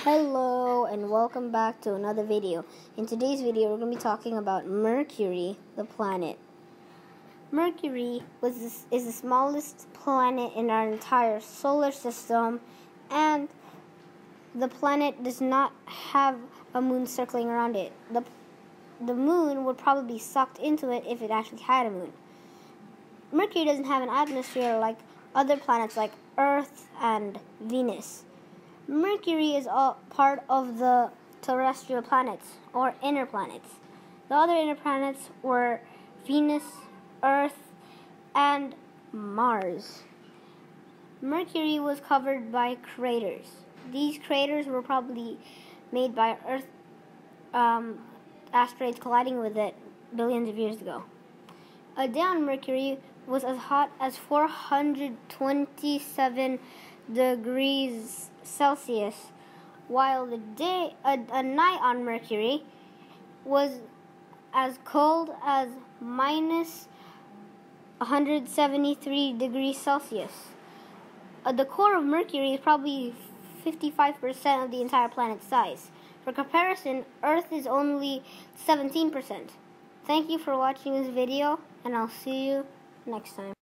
Hello and welcome back to another video. In today's video we're going to be talking about Mercury, the planet. Mercury was is the smallest planet in our entire solar system and the planet does not have a moon circling around it. The, the moon would probably be sucked into it if it actually had a moon. Mercury doesn't have an atmosphere like other planets like Earth and Venus. Mercury is part of the terrestrial planets or inner planets. The other inner planets were Venus, Earth, and Mars. Mercury was covered by craters. These craters were probably made by Earth um, asteroids colliding with it billions of years ago. A day on Mercury was as hot as 427 degrees Celsius, while the day a, a night on Mercury was as cold as minus 173 degrees Celsius. Uh, the core of Mercury is probably 55% of the entire planet's size. For comparison, Earth is only 17%. Thank you for watching this video, and I'll see you next time.